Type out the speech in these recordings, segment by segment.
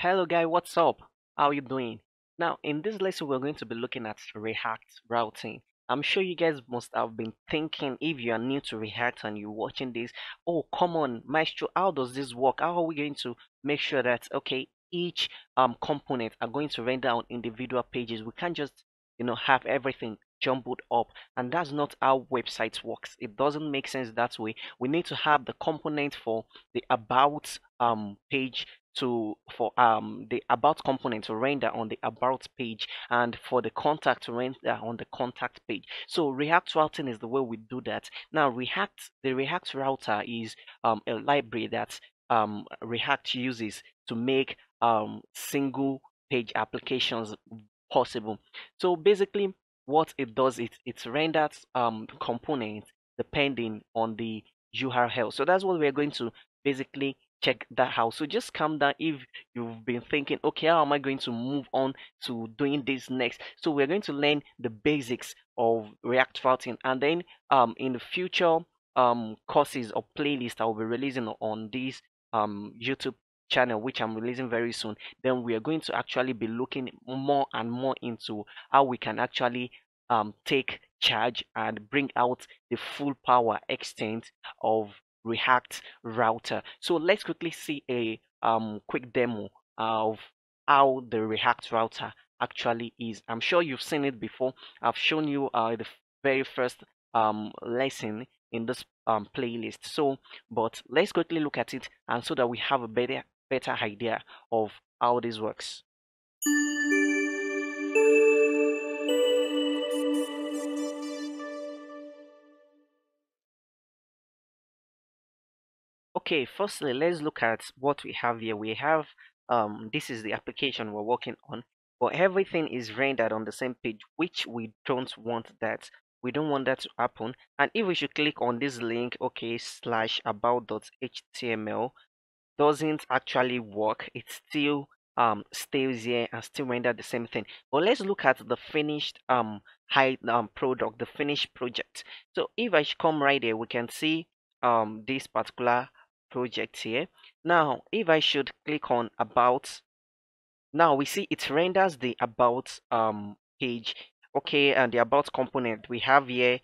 Hello guy, what's up? How you doing? Now, in this lesson, we're going to be looking at React routing. I'm sure you guys must have been thinking if you are new to React and you're watching this, oh, come on, Maestro, how does this work? How are we going to make sure that, okay, each um, component are going to render on individual pages? We can't just, you know, have everything jumbled up and that's not how websites works it doesn't make sense that way we need to have the component for the about um page to for um the about component to render on the about page and for the contact to render on the contact page. So react routing is the way we do that. Now react the react router is um, a library that um, react uses to make um, single page applications possible. So basically what it does is it renders um components depending on the url so that's what we're going to basically check that out so just calm down if you've been thinking okay how am i going to move on to doing this next? So we're going to learn the basics of react routing and then um in the future um courses or playlists i'll be releasing on this um youtube channel which i'm releasing very soon then we are going to actually be looking more and more into how we can actually um, take charge and bring out the full power extent of React router. So let's quickly see a um, quick demo of how the React router actually is. I'm sure you've seen it before. I've shown you uh, the very first um, lesson in this um, playlist. So, but let's quickly look at it and so that we have a better better idea of how this works. Okay, firstly, let's look at what we have here. We have, um, this is the application we're working on, but everything is rendered on the same page, which we don't want that. We don't want that to happen. And if we should click on this link, okay, slash about.html, doesn't actually work. It still um stays here and still render the same thing. But let's look at the finished um high um product, the finished project. So if I come right here, we can see um this particular project here. Now if i should click on about now we see it renders the about um page. Okay and the about component we have here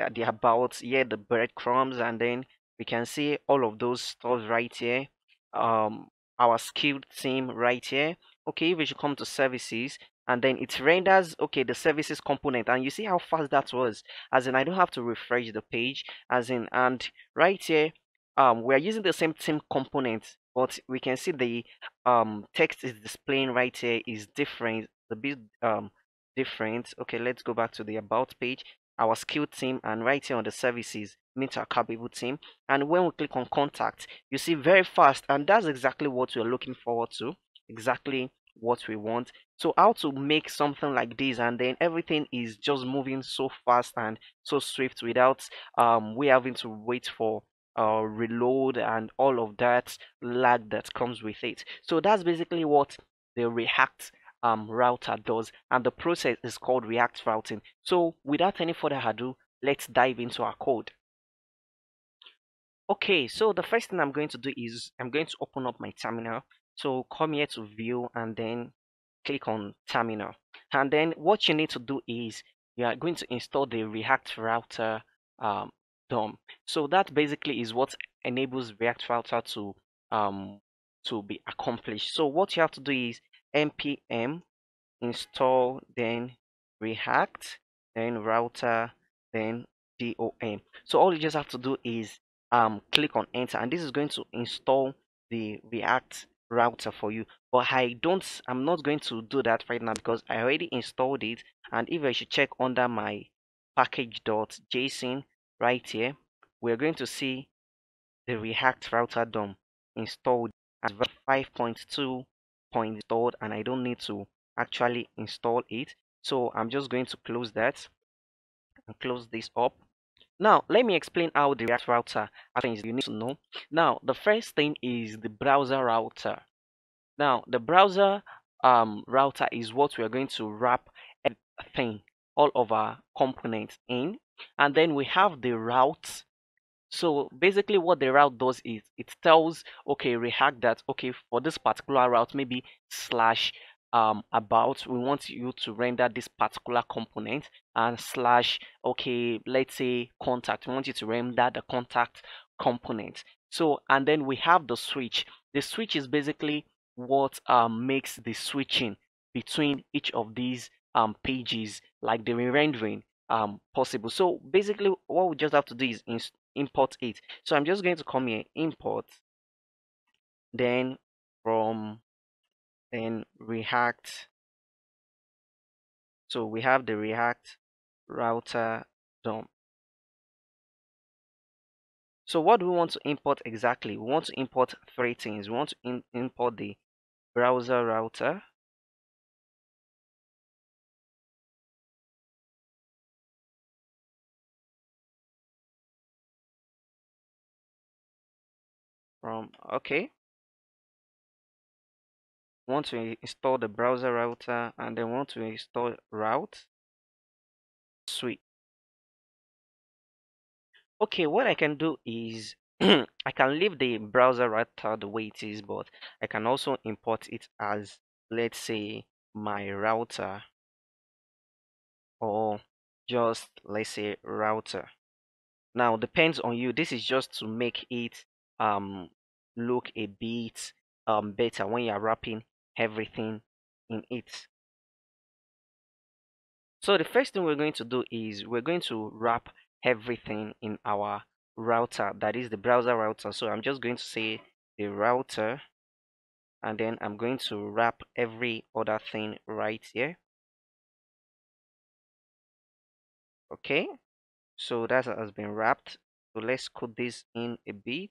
uh, the about here the breadcrumbs and then we can see all of those stuff right here. Um our skilled team right here. Okay we should come to services and then it renders okay the services component. And you see how fast that was. As in i don't have to refresh the page. As in and right here um, we are using the same team component, but we can see the um, text is displaying right here is different, the bit um, different. Okay, let's go back to the about page, our skill team, and right here on the services, meet our capable team. And when we click on contact, you see very fast, and that's exactly what we're looking forward to, exactly what we want so how to make something like this and then everything is just moving so fast and so swift without um we having to wait for uh, reload and all of that lag that comes with it. So that's basically what the React um, router does and the process is called React routing. So without any further ado, let's dive into our code. Okay, so the first thing I'm going to do is I'm going to open up my terminal. So come here to view and then click on terminal. And then what you need to do is you are going to install the React router um, DOM. So that basically is what enables React Router to um to be accomplished. So what you have to do is npm install then React then router then DOM. So all you just have to do is um click on enter and this is going to install the React router for you but I don't I'm not going to do that right now because I already installed it and if I should check under my package.json right here we're going to see the react router DOM installed as 5.2 point installed and I don't need to actually install it. So I'm just going to close that and close this up. Now let me explain how the react router happens you need to know. Now the first thing is the browser router. Now the browser um, router is what we are going to wrap everything all of our components in and then we have the route So basically what the route does is it tells okay React that okay for this particular route maybe slash um about we want you to render this particular component and slash okay let's say contact we want you to render the contact component. So and then we have the switch. The switch is basically what um makes the switching between each of these um pages like the rendering um possible. So basically what we just have to do is import it. So i'm just going to come here import then from then react. So we have the react router DOM so what do we want to import exactly? We want to import three things. We want to import the browser router from okay. Want to install the browser router and then want to install route? Sweet. Okay what i can do is i can leave the browser router the way it is but i can also import it as let's say my router. Or just let's say router. Now depends on you. This is just to make it um look a bit um better when you're wrapping everything in it. So the first thing we're going to do is we're going to wrap everything in our router that is the browser router. So i'm just going to say the router and then i'm going to wrap every other thing right here. Okay so that has been wrapped. So let's code this in a bit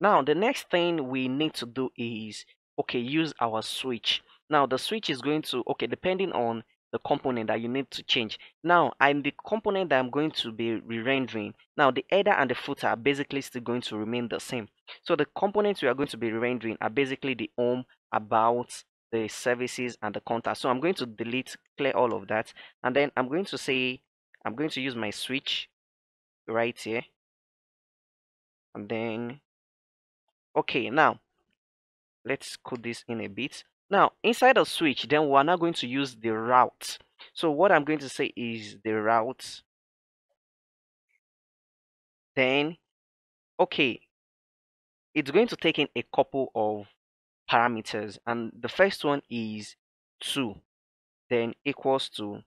now the next thing we need to do is okay use our switch. Now the switch is going to okay depending on the component that you need to change. Now i'm the component that i'm going to be re-rendering. Now the header and the footer are basically still going to remain the same. So the components we are going to be re-rendering are basically the home about the services and the contact so i'm going to delete clear all of that. And then i'm going to say i'm going to use my switch right here. And then okay now let's code this in a bit. Now inside of switch then we're now going to use the route. So what i'm going to say is the route. Then okay it's going to take in a couple of parameters and the first one is 2 then equals to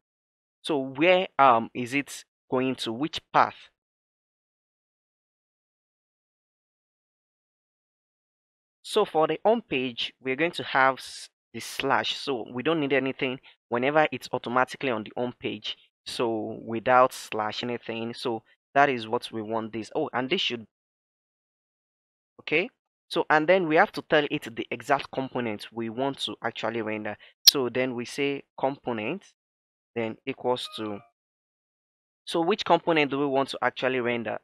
so where um is it going to which path So for the home page, we're going to have the slash. So we don't need anything whenever it's automatically on the home page. So without slash anything. So that is what we want this. Oh, and this should, okay. So, and then we have to tell it the exact component we want to actually render. So then we say component, then equals to, so which component do we want to actually render?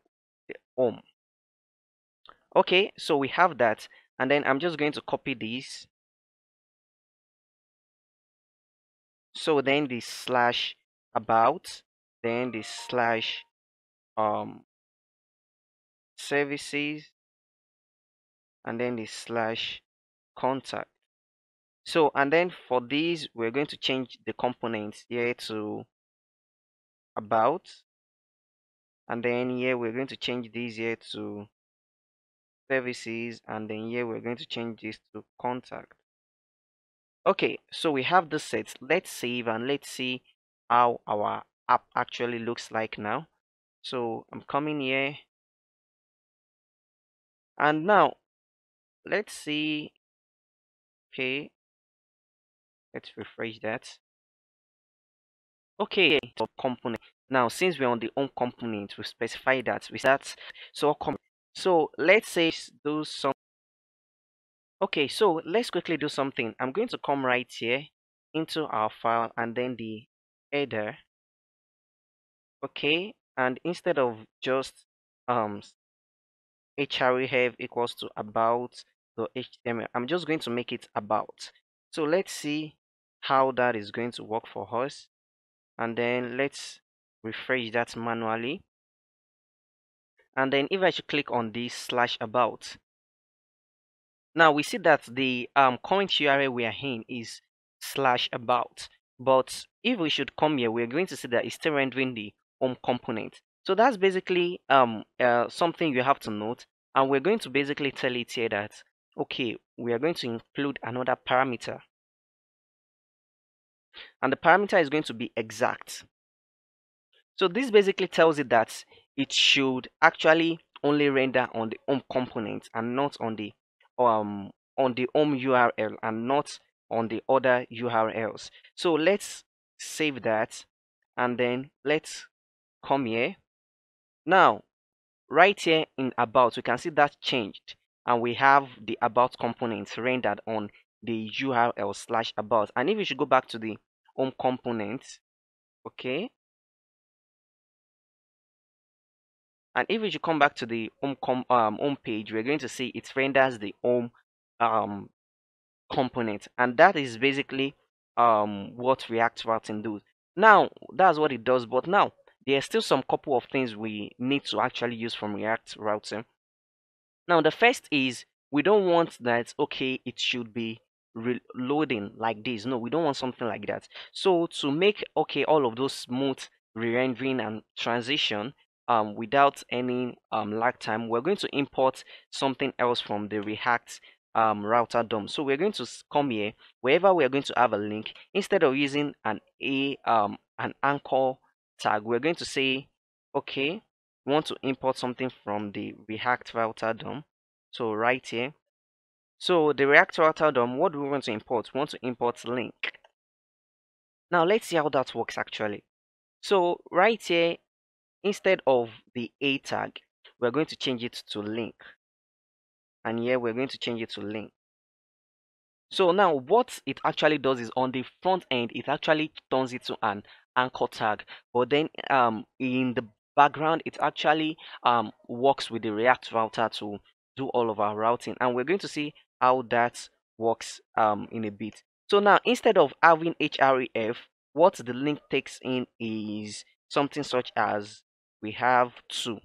The home. Okay, so we have that and then I'm just going to copy this. So then the slash about then the slash um services and then the slash contact. So and then for these we're going to change the components here to about. And then here we're going to change these here to services and then here we're going to change this to contact. Okay so we have the sets. Let's save and let's see how our app actually looks like now. So i'm coming here. And now let's see. Okay. Let's refresh that. Okay so component. Now since we're on the home component we specify that. We start. So so let's say do some. Okay, so let's quickly do something. I'm going to come right here into our file and then the header. Okay, and instead of just um href equals to about the html, I'm just going to make it about. So let's see how that is going to work for us. And then let's refresh that manually. And then if I should click on this slash about now we see that the um, current URL we are in is slash about. But if we should come here we're going to see that it's still rendering the home component. So that's basically um uh, something you have to note. And we're going to basically tell it here that okay we are going to include another parameter. And the parameter is going to be exact. So this basically tells it that it should actually only render on the home component and not on the um on the home url and not on the other urls so let's save that and then let's come here. Now right here in about we can see that changed and we have the about components rendered on the url slash about. And if you should go back to the home component okay and if we come back to the home com um, home page we're going to see it renders the home um, component. And that is basically um, what react routing does now that's what it does but now there's still some couple of things we need to actually use from react routing. Now the first is we don't want that okay it should be reloading like this. No we don't want something like that. So to make okay all of those smooth re-rendering and transition um, without any um, lag time, we're going to import something else from the React um, router DOM. So we're going to come here, wherever we're going to have a link, instead of using an a um, an anchor tag, we're going to say, okay, we want to import something from the React router DOM. So right here. So the React router DOM, what do we want to import? We want to import link. Now let's see how that works actually. So right here, instead of the a tag we're going to change it to link. And here we're going to change it to link. So now what it actually does is on the front end it actually turns it to an anchor tag. But then um in the background it actually um works with the react router to do all of our routing. And we're going to see how that works um in a bit. So now instead of having href what the link takes in is something such as we have to.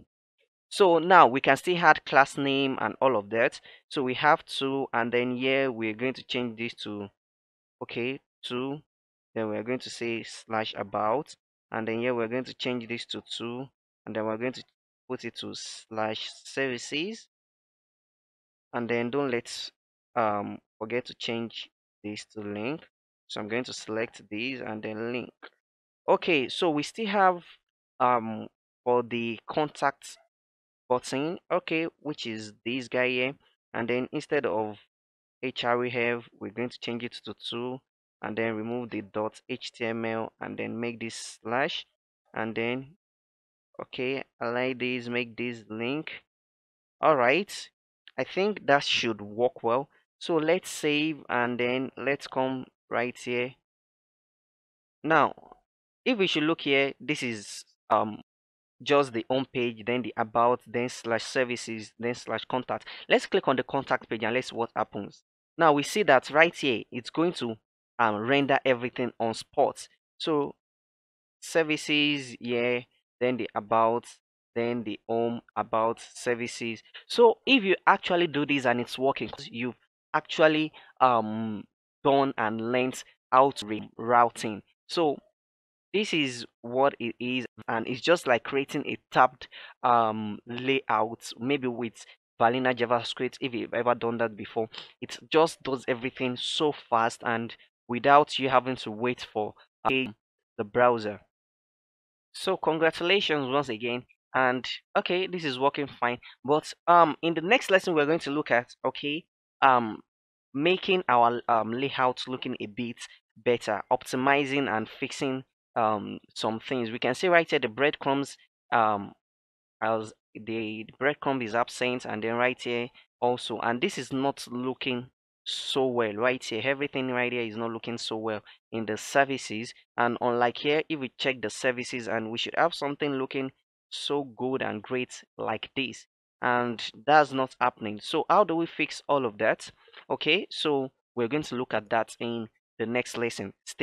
So now we can still add class name and all of that. So we have to and then here we're going to change this to okay to. Then we're going to say slash about and then here we're going to change this to two and then we're going to put it to slash services. And then don't let um forget to change this to link. So i'm going to select these and then link. Okay so we still have um for the contact button okay which is this guy here. And then instead of hr we have we're going to change it to 2 and then remove the dot html and then make this slash and then okay like this make this link. All right I think that should work well. So let's save and then let's come right here. Now if we should look here this is um just the home page then the about then slash services then slash contact. Let's click on the contact page and let's see what happens. Now we see that right here it's going to um, render everything on spot. So services yeah then the about then the home about services. So if you actually do this and it's working you've actually um done and learned how to routing. So this is what it is and it's just like creating a tabbed um layout maybe with vanilla javascript if you've ever done that before. It just does everything so fast and without you having to wait for the browser. So congratulations once again and okay this is working fine. But um in the next lesson we're going to look at okay um making our um layout looking a bit better optimizing and fixing um some things. We can see right here the breadcrumbs um as the, breadcrumb is absent and then right here also and this is not looking so well. Right here everything right here is not looking so well in the services and unlike here if we check the services and we should have something looking so good and great like this and that's not happening. So how do we fix all of that? Okay so we're going to look at that in the next lesson. Stay